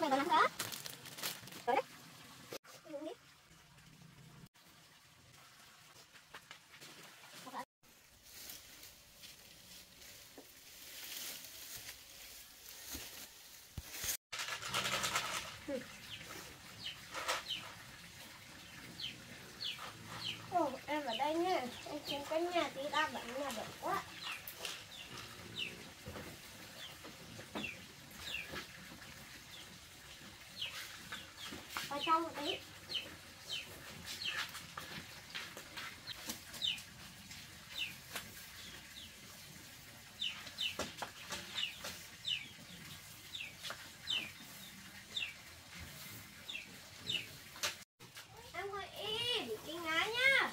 này còn làm nữa rồi đấy Dùng đi. Ồ, em ở đây nha em trên căn nhà tí đa bẩn nhà bẩn quá vào trong một tí em ngồi im đi ngã nha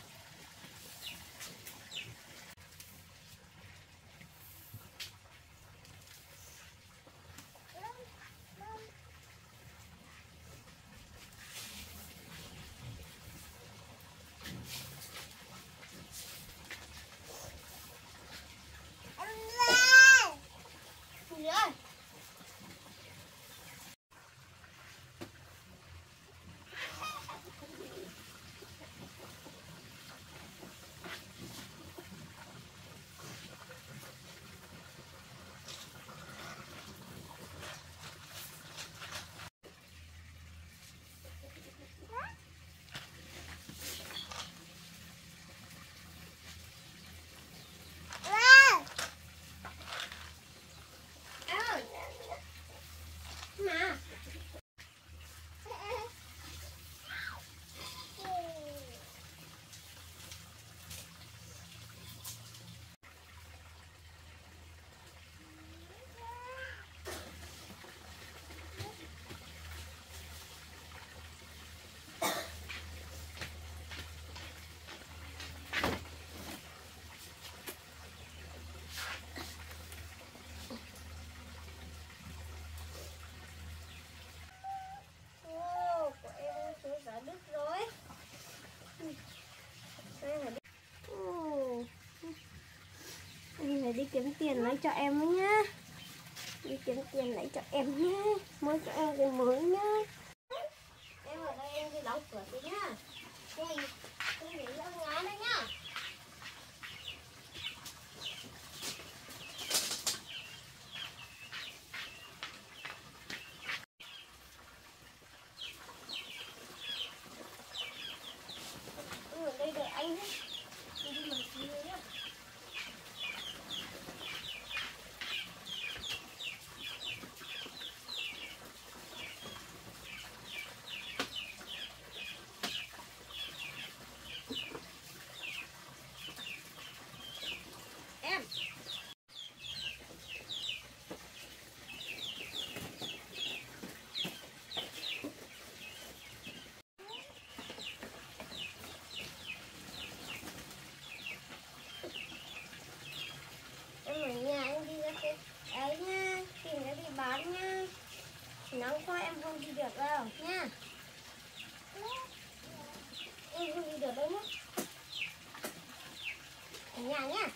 Gì ơi? Ơi. Mà. Ô, của em sữa giả đứt rồi. Đây là đi. Ồ. Anh phải đi kiếm tiền lấy cho em ấy nhá. Đi kiếm tiền lấy cho em nhá. Mua cho em cái mới nhá. Em ở đây em đi đóng cửa đi nhá. Cái cái gì nó ngán đấy nhá. ấy nha tìm cái gì bán nha. Nắng quá, em không đi được đâu, nha. Em không đi được đâu nhá. Ở nhà nhá.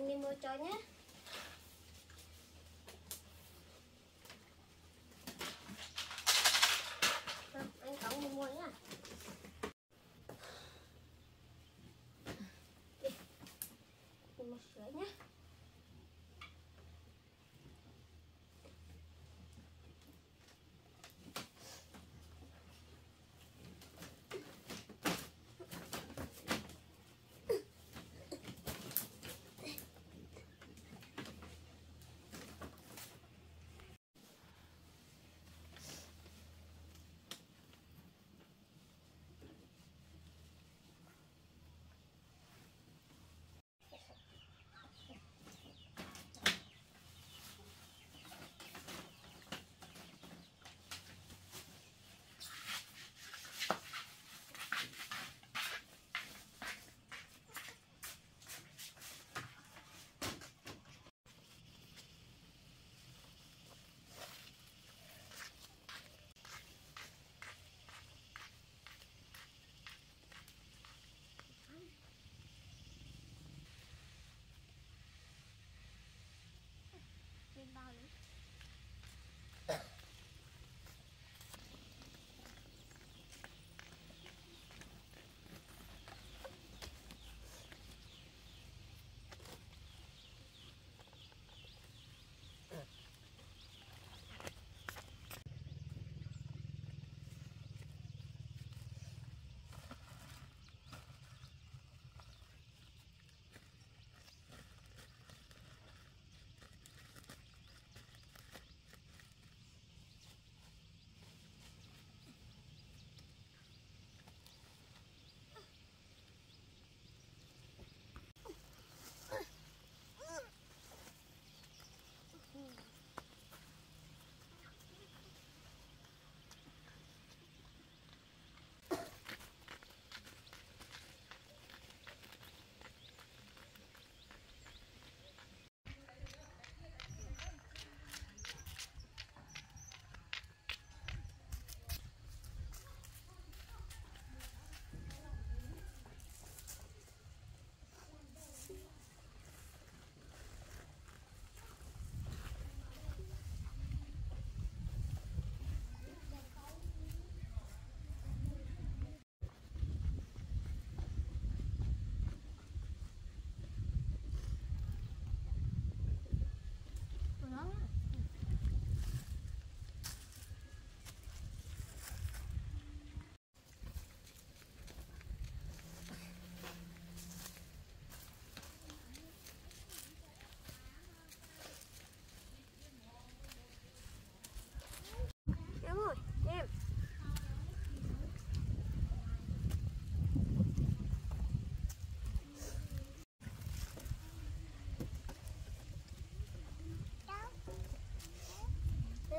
ini bocornya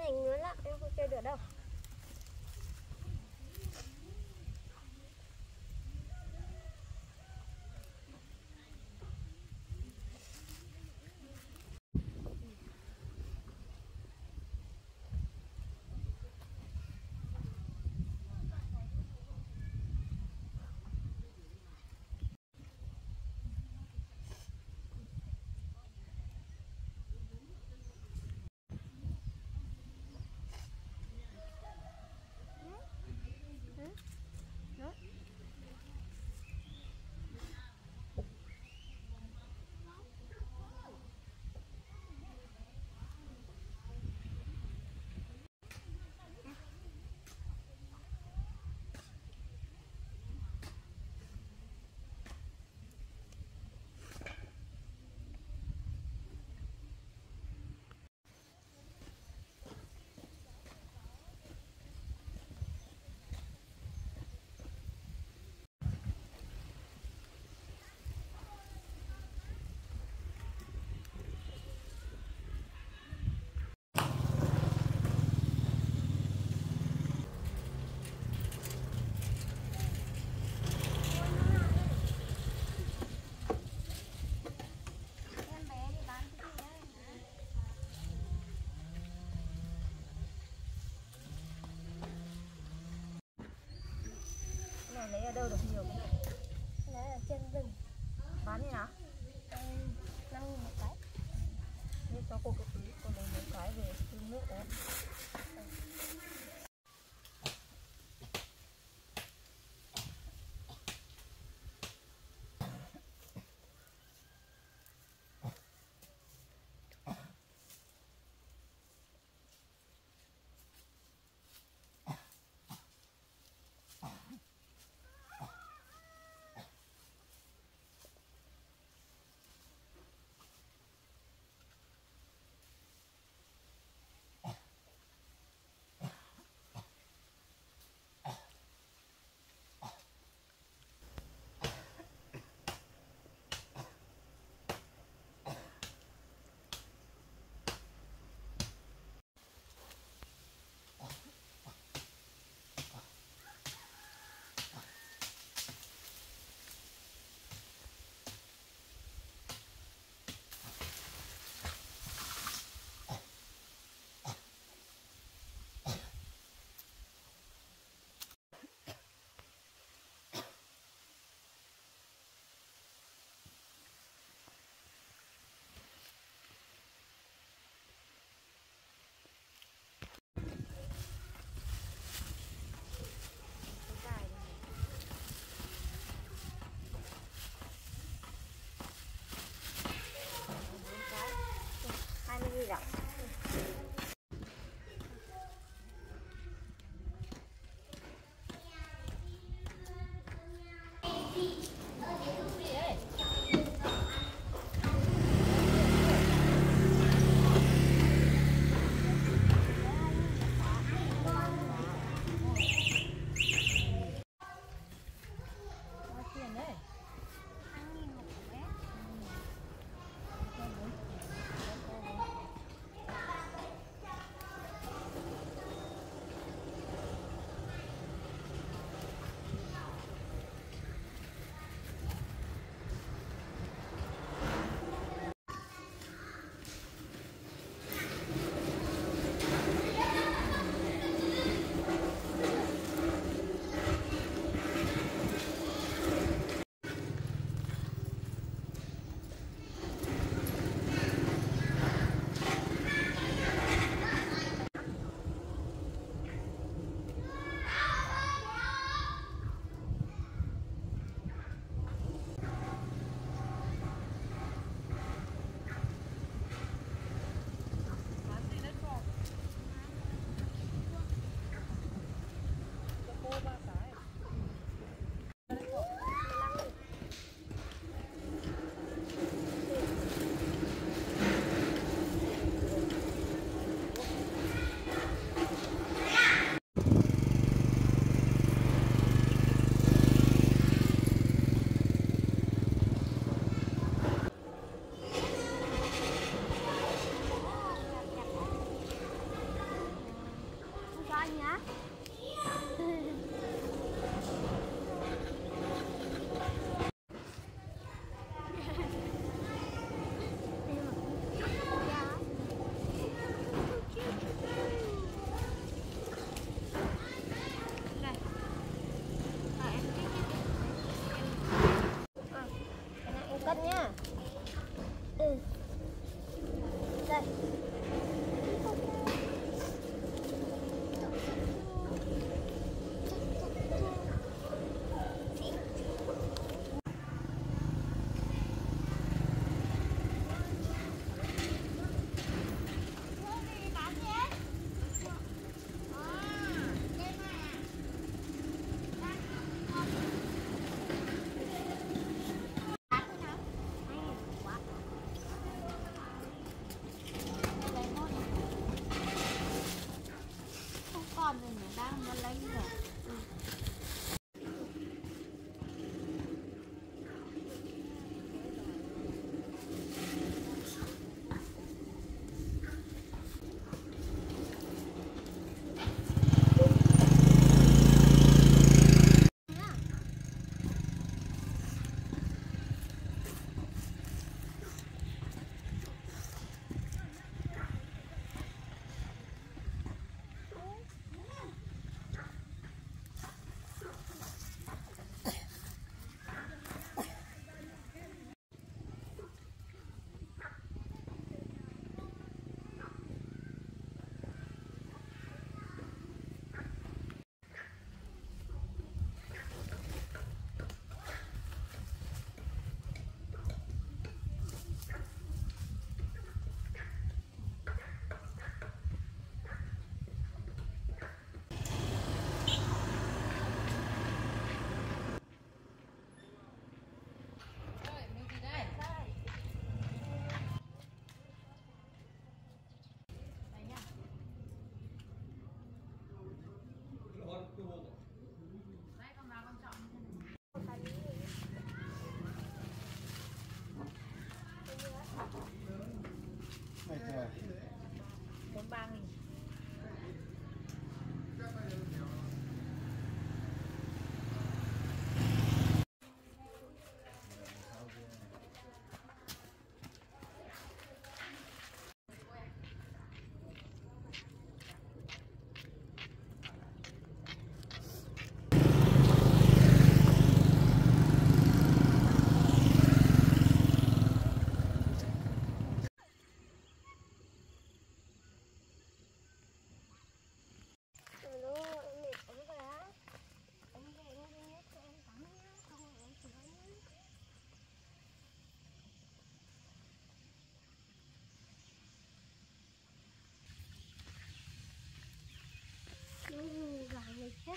thành nữa lắm em không chơi được đâu. này lấy ở đâu được nhiều? Cái này lấy ở trên rừng. Bán như nào. Ừ, năm một cái. Như cho cô cái túi cô lấy mấy cái về tương nước uống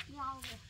喵的。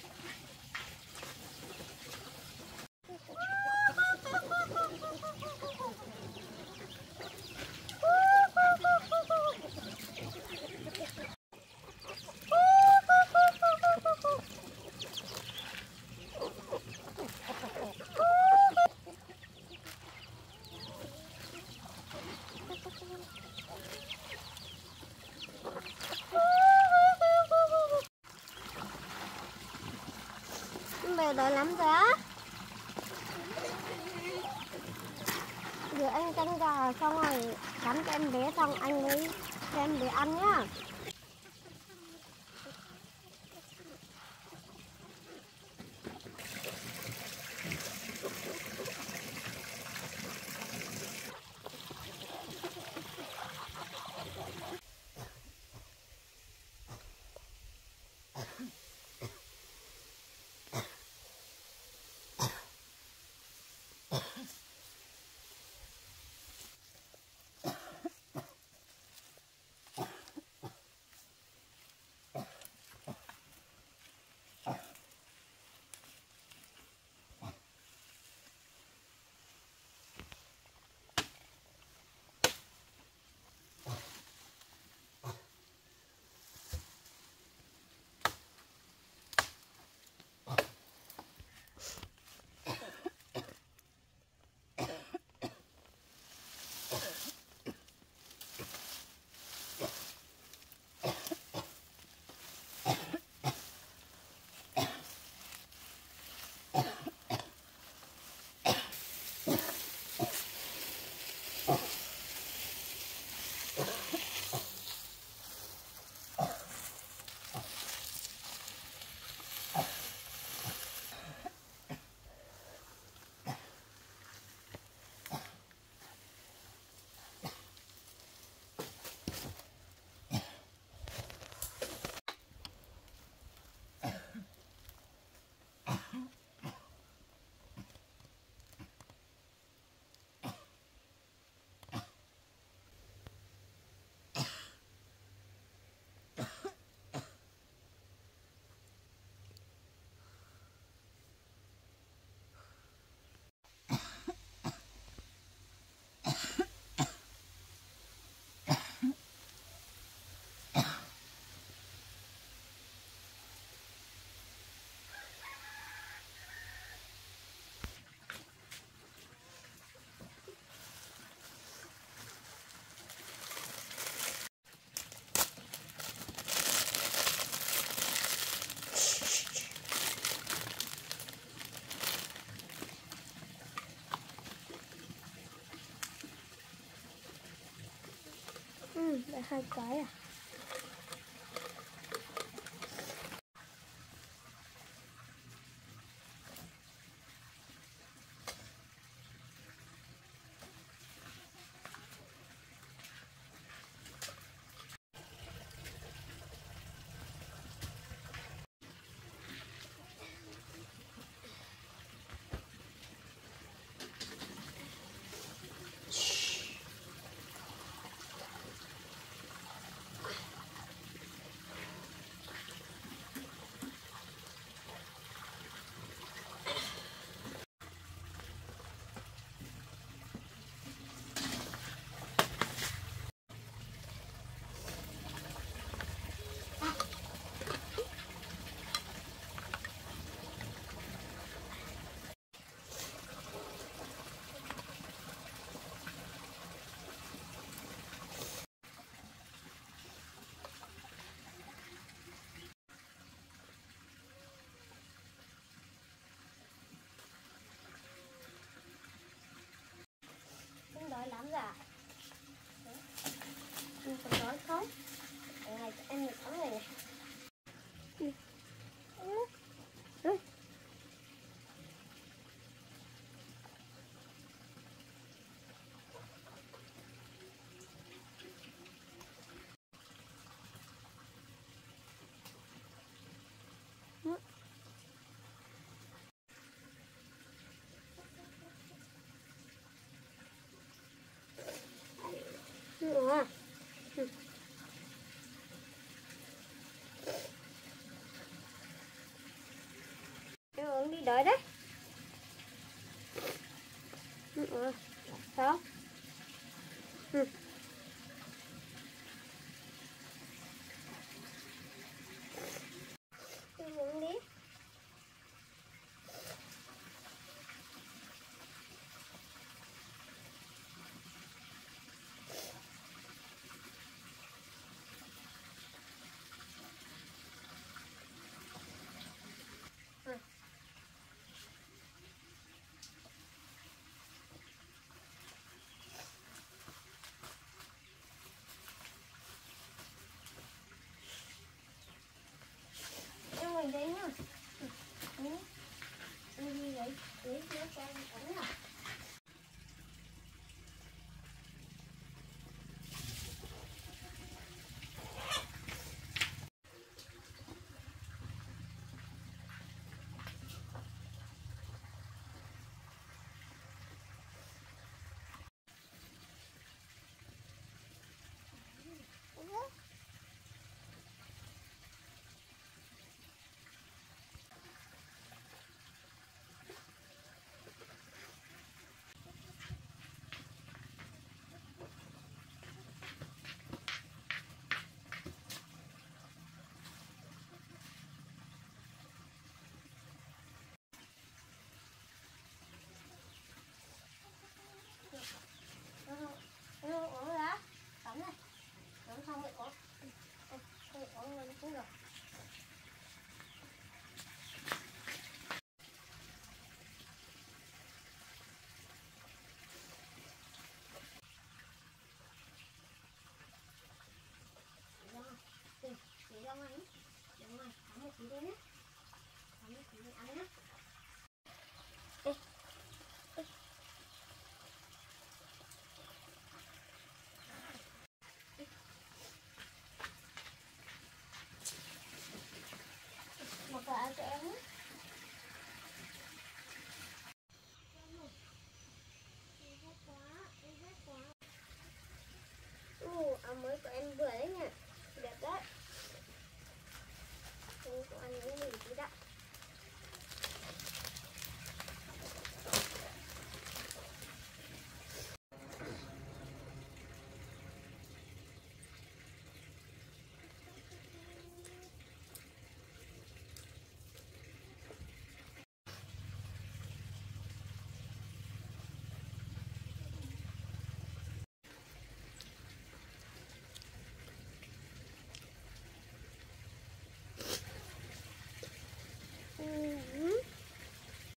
đợi lắm rồi á. Giờ anh canh gà xong rồi cắm cho em bé xong, anh mới cho em bé ăn nhá. Ừ, lại nữa Cái uống đi đợi đấy. Nữa Đó Ừ. ừ. ừ.